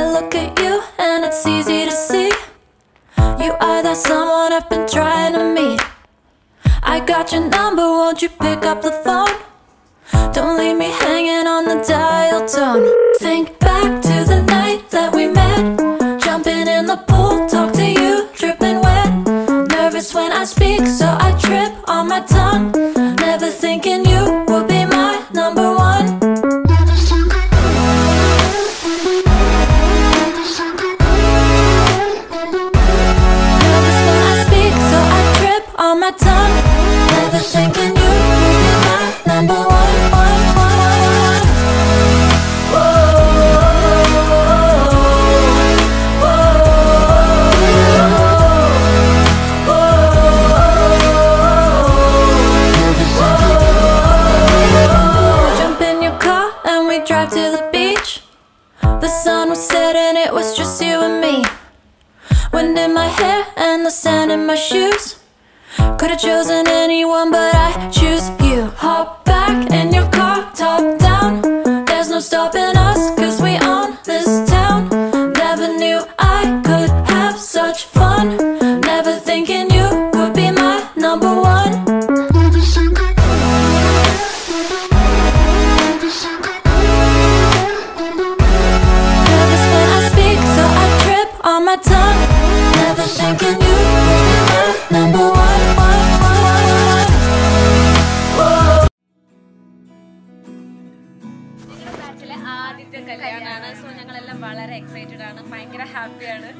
I look at you and it's easy to see. You are that someone I've been trying to meet. I got your number, won't you pick up the phone? Don't leave me hanging on the dial tone. Think back to the night that we met. Jumping in the pool, talk to you, dripping wet. Nervous when I speak, so I trip on my tongue. Never thinking you would be my number one. In my hair and the sand in my shoes. Could have chosen anyone, but I choose you. Hop back in your car, top down. There's no stopping കല്യാണമാണ് so ഞങ്ങളെല്ലാം വളരെ excited ആണ്. ഭയങ്കര ഹാപ്പിയാണ്